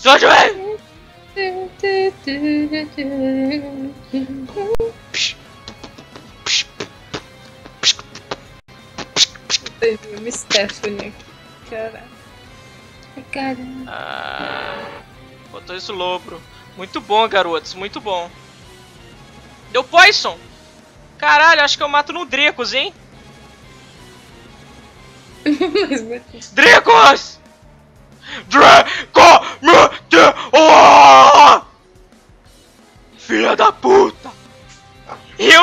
Só joelho! Teve Stephanie. Caralho. Caralho. Ah, botou isso lobro. Muito bom, garotos, muito bom. Deu poison! Caralho, acho que eu mato no Drecos, hein? Mas Drecos! Filha da puta! Eu